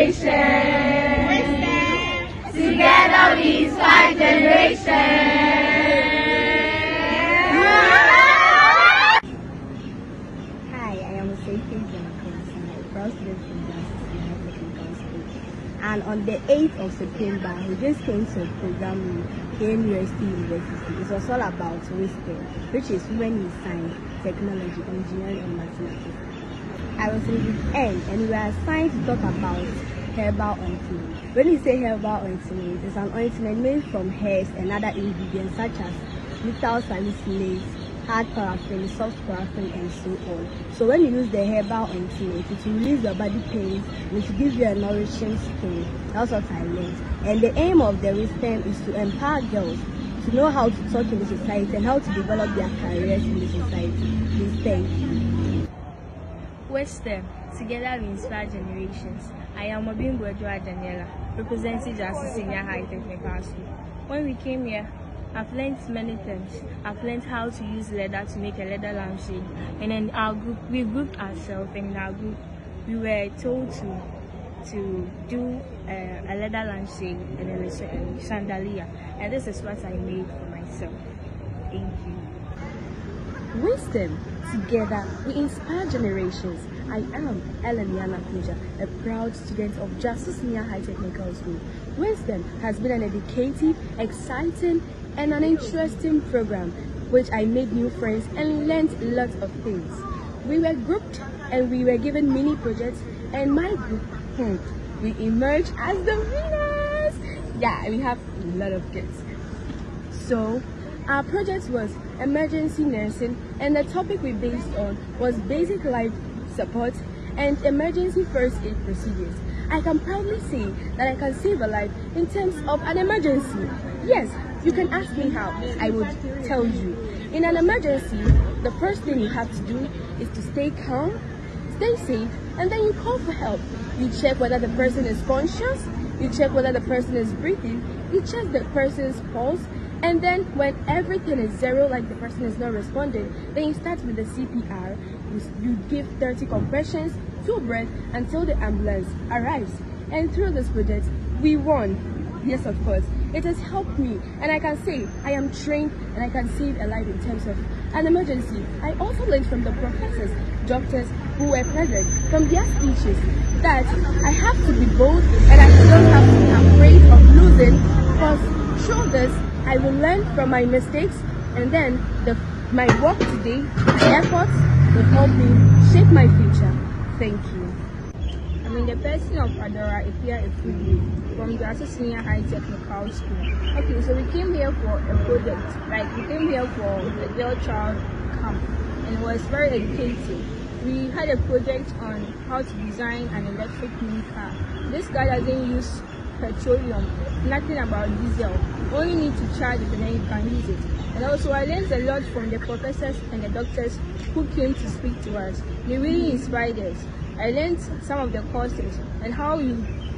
generation. Together we inspire generation. Hi, I am Safety Jamakawasana, a proud student from. And on the 8th of September, we just came to a program in KNUST University. It was all about wisdom, which is women in science, technology, engineering, and mathematics. I was in the end, and we were assigned to talk about herbal ointment. When you say herbal ointment, it's an ointment made from herbs and other ingredients such as methyl salicylate, hard paraffin, soft paraffin, and so on. So when you use the herbal ointment, it will release your body pains and it will give you a nourishing skin. That's what I learned. And the aim of the wisdom is to empower girls to know how to talk in the society and how to develop their careers in the society. Please thank you. Wisdom, together we inspire generations. I am Obingo Edward Daniela, representing Juaso Senior High Technical School. When we came here, I've learned many things. I've learned how to use leather to make a leather lampshade. And then our group, we grouped ourselves and in our group, we were told to to do uh, a leather lampshade and a chandelier. And this is what I made for myself. Thank you. Wisdom. Together, we inspire generations. I am Ellen Yana Puja, a proud student of Juaso Senior High Technical School. Wisdom has been an educative, exciting, and an interesting program which I made new friends and learned lots of things. We were grouped and we were given mini projects and my group, hmm, we emerged as the winners. Yeah, we have a lot of gifts. So, our project was emergency nursing and the topic we based on was basic life support and emergency first aid procedures. I can proudly say that I can save a life in terms of an emergency. Yes, you can ask me how. I would tell you. In an emergency, the first thing you have to do is to stay calm, stay safe, and then you call for help. You check whether the person is conscious, you check whether the person is breathing, you check the person's pulse, and then when everything is zero, like the person is not responding, then you start with the CPR. You, you give 30 compressions, two breaths until the ambulance arrives. And through this project, we won. Yes, of course. It has helped me, and I can say I am trained and I can save a life in terms of an emergency. I also learned from the professors, doctors who were present, from their speeches, that I have to be bold and I don't have to be afraid of losing, because through this, I will learn from my mistakes and then the, my work today, my efforts will help me shape my future. Thank you. I'm in the person of Adora Ipia Efudi from the Senior High Technical School. Okay, so we came here for a project. Like we came here for the girl child camp and it was very educative. We had a project on how to design an electric mini car. This guy doesn't use petroleum, nothing about diesel. You need to charge it and then you can use it. And also I learned a lot from the professors and the doctors who came to speak to us. They really inspired us. I learned some of the courses and how you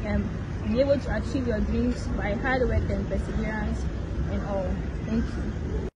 um, be able to achieve your dreams by hard work and perseverance and all. Thank you.